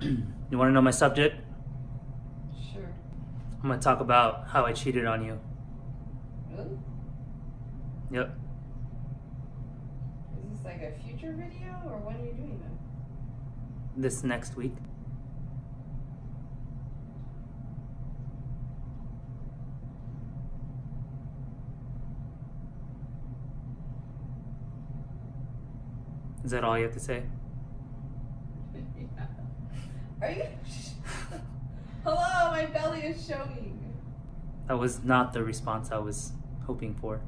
you want to know my subject? Sure. I'm going to talk about how I cheated on you. Really? Yep. Is this like a future video or when are you doing that? This next week. Is that all you have to say? Yeah. Are you? Hello, my belly is showing. That was not the response I was hoping for.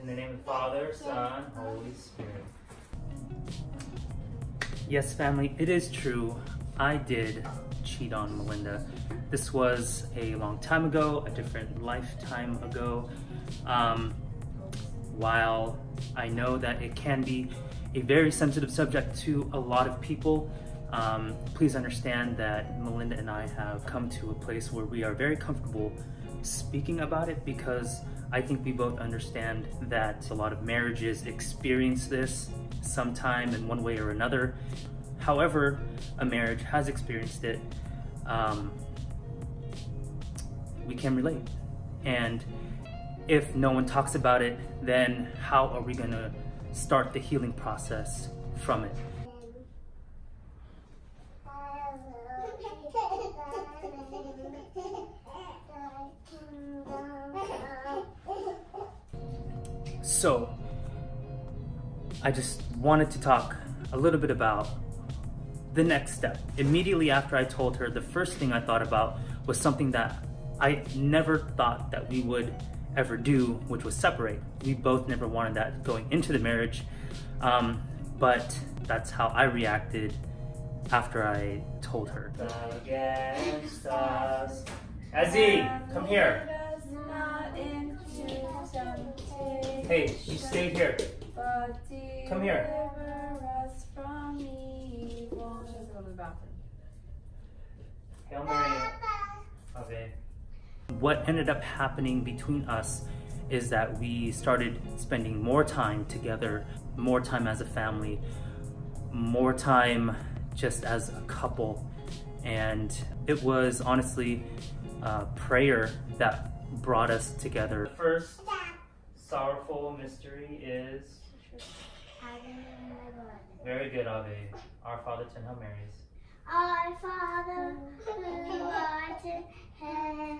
In the name of the Father, Son, Holy Spirit. Yes, family, it is true. I did cheat on Melinda. This was a long time ago, a different lifetime ago. Um, while I know that it can be a very sensitive subject to a lot of people, um, please understand that Melinda and I have come to a place where we are very comfortable speaking about it because I think we both understand that a lot of marriages experience this sometime in one way or another. However, a marriage has experienced it. Um, we can relate. And if no one talks about it, then how are we gonna start the healing process from it? So, I just wanted to talk a little bit about the next step. Immediately after I told her, the first thing I thought about was something that I never thought that we would ever do, which was separate. We both never wanted that going into the marriage, um, but that's how I reacted after I told her. Against us. Ezzy, come here. Hey, you stay here. Come here. Hail Mary. Ave. What ended up happening between us is that we started spending more time together, more time as a family, more time just as a couple. And it was honestly uh, prayer that brought us together. First sorrowful mystery is. Very good, Ave. Our Father, ten Hail Marys. Our Father, who art in heaven,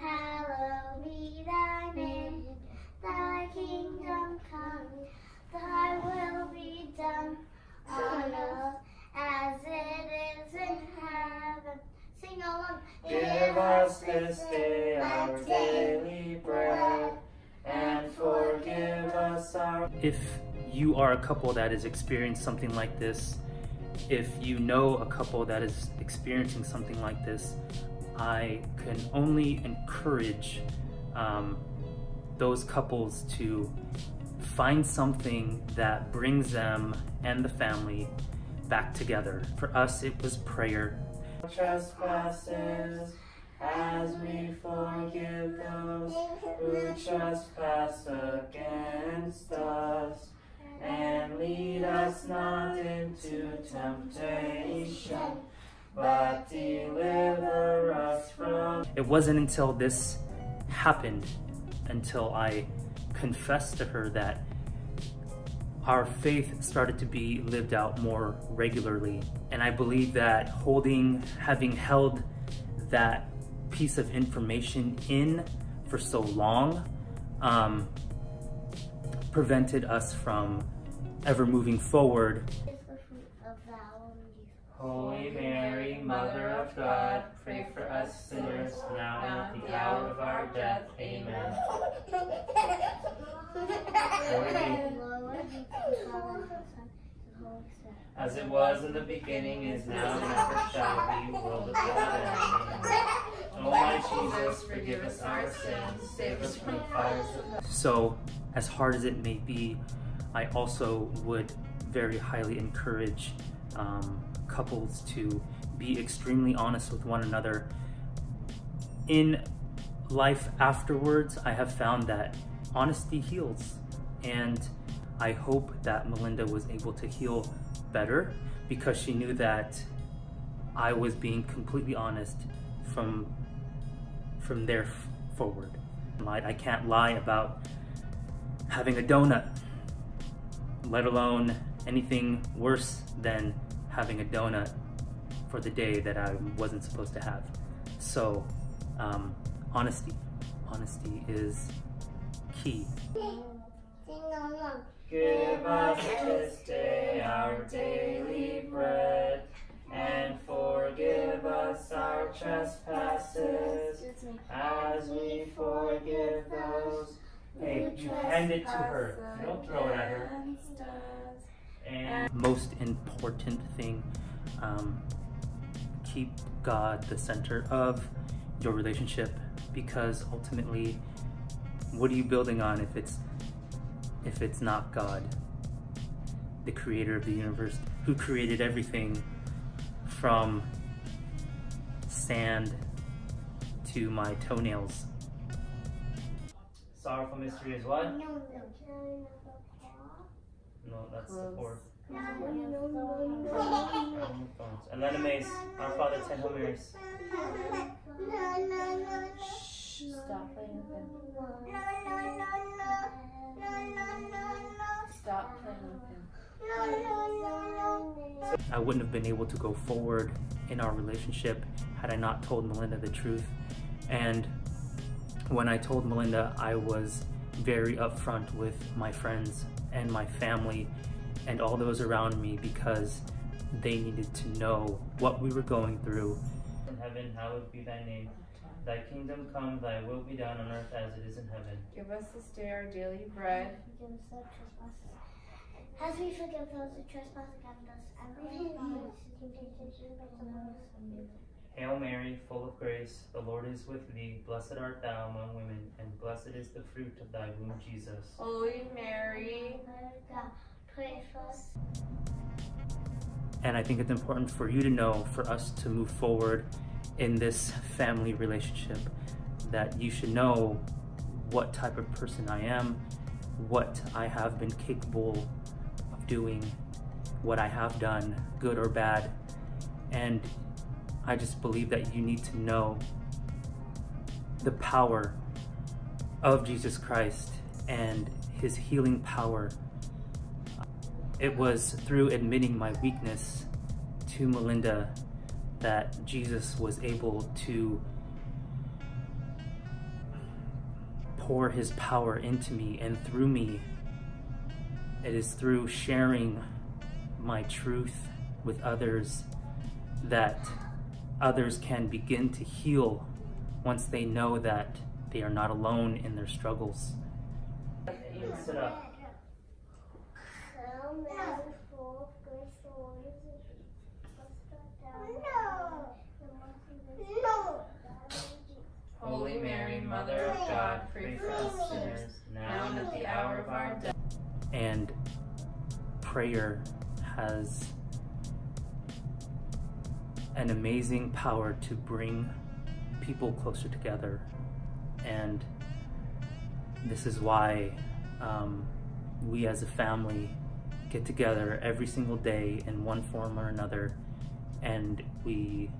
hallowed be thy name. Thy kingdom come, thy will be done on earth as it is in heaven. Sing along. Give us this day If you are a couple that has experienced something like this, if you know a couple that is experiencing something like this, I can only encourage um, those couples to find something that brings them and the family back together. For us, it was prayer. Trespasses as we forgive those who trespass against us. And lead us not into temptation, but deliver us from. It wasn't until this happened, until I confessed to her that our faith started to be lived out more regularly. And I believe that holding, having held that piece of information in for so long, um, prevented us from ever moving forward. Holy Mary, Mother of God, pray for us sinners now and at the hour of our death. Amen. As it was in the beginning, is now, and ever shall be, world. Amen. Oh Jesus, forgive us our sins, save us from the fires of So, as hard as it may be, I also would very highly encourage um, couples to be extremely honest with one another. In life afterwards, I have found that honesty heals. And I hope that Melinda was able to heal better because she knew that I was being completely honest from from there forward. I can't lie about having a donut, let alone anything worse than having a donut for the day that I wasn't supposed to have. So, um, honesty. Honesty is key. Give us this day our daily bread, trespasses, as we forgive those. Hey, you hand it to her. Don't throw it at her. And most important thing, um, keep God the center of your relationship because ultimately, what are you building on if it's if it's not God, the creator of the universe, who created everything from sand to my toenails. Sorrowful mystery is what? No, No, that's the fourth. no, no, no, And then a mace. Our Father, ten Hail Marys. no, no, no. Stop playing with him. No, no, no, no. No, no, no, no. Stop playing with him. I wouldn't have been able to go forward in our relationship had I not told Melinda the truth. And when I told Melinda, I was very upfront with my friends and my family and all those around me because they needed to know what we were going through. In heaven, hallowed be thy name. Thy kingdom come, thy will be done on earth as it is in heaven. Give us this day our daily bread. Forgive us our trespasses, As we forgive those who trespass against us, and lead us not into temptation, but deliver us from evil. Hail Mary, full of grace, the Lord is with thee. Blessed art thou among women, and blessed is the fruit of thy womb, Jesus. Holy Mary. Mother of God, pray for us. And I think it's important for you to know, for us to move forward in this family relationship, that you should know what type of person I am, what I have been capable of doing, what I have done, good or bad. And I just believe that you need to know the power of Jesus Christ and his healing power it was through admitting my weakness to Melinda that Jesus was able to pour his power into me and through me. It is through sharing my truth with others that others can begin to heal once they know that they are not alone in their struggles. Holy Mary, Mother of God, pray for us sinners, now and at the hour of our death. And prayer has an amazing power to bring people closer together. And this is why um, we as a family get together every single day in one form or another and we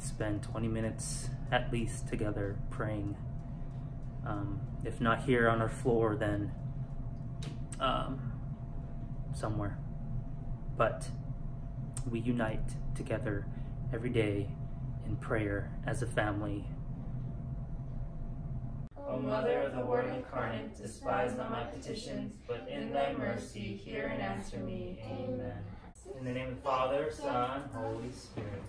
spend 20 minutes at least together praying. Um, if not here on our floor then um, somewhere. But we unite together every day in prayer as a family. O Mother of the Word incarnate, despise not my petitions, but in thy mercy hear and answer me. Amen. In the name of the Father, Son, Holy Spirit.